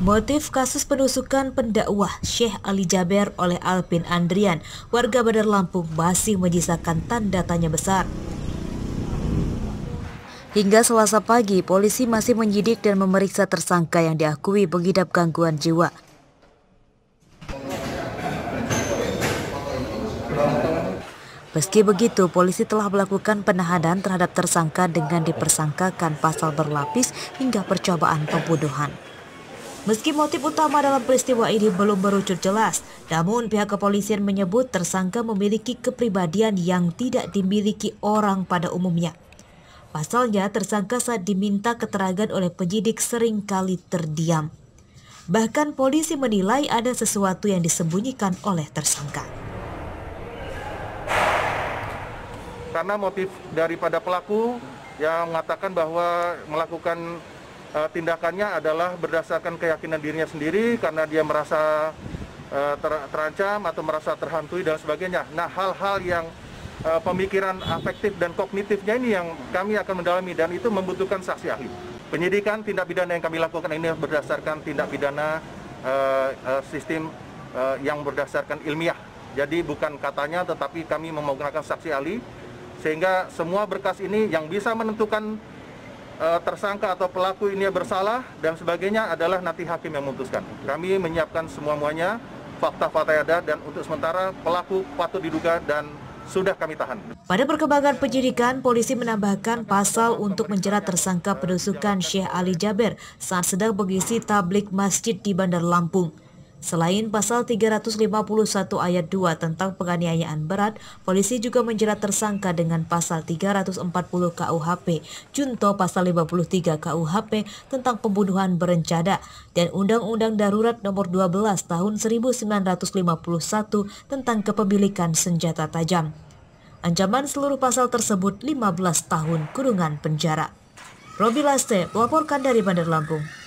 Motif kasus penusukan pendakwah Syekh Ali Jaber oleh Alpin Andrian, warga Bandar Lampung masih menyisakan tanda tanya besar. Hingga selasa pagi, polisi masih menyidik dan memeriksa tersangka yang diakui mengidap gangguan jiwa. Meski begitu, polisi telah melakukan penahanan terhadap tersangka dengan dipersangkakan pasal berlapis hingga percobaan pembunuhan. Meski motif utama dalam peristiwa ini belum merucut jelas, namun pihak kepolisian menyebut tersangka memiliki kepribadian yang tidak dimiliki orang pada umumnya. Pasalnya, tersangka saat diminta keterangan oleh penyidik sering kali terdiam. Bahkan polisi menilai ada sesuatu yang disembunyikan oleh tersangka. karena motif daripada pelaku yang mengatakan bahwa melakukan tindakannya adalah berdasarkan keyakinan dirinya sendiri karena dia merasa uh, ter terancam atau merasa terhantui dan sebagainya. Nah, hal-hal yang uh, pemikiran afektif dan kognitifnya ini yang kami akan mendalami dan itu membutuhkan saksi ahli. Penyidikan tindak pidana yang kami lakukan ini berdasarkan tindak pidana uh, uh, sistem uh, yang berdasarkan ilmiah. Jadi bukan katanya tetapi kami menggunakan saksi ahli sehingga semua berkas ini yang bisa menentukan tersangka atau pelaku ini bersalah dan sebagainya adalah nanti hakim yang memutuskan. Kami menyiapkan semua-muanya fakta-fakta ada dan untuk sementara pelaku patut diduga dan sudah kami tahan. Pada perkembangan penyidikan, polisi menambahkan pasal untuk menjerat tersangka penusukan Syekh Ali Jaber saat sedang mengisi tablik masjid di Bandar Lampung. Selain pasal 351 ayat 2 tentang penganiayaan berat, polisi juga menjerat tersangka dengan pasal 340 KUHP, junto pasal 53 KUHP tentang pembunuhan berencana dan Undang-Undang Darurat Nomor 12 Tahun 1951 tentang kepemilikan senjata tajam. Ancaman seluruh pasal tersebut 15 tahun kurungan penjara. Robi Laste melaporkan dari Bandar Lampung.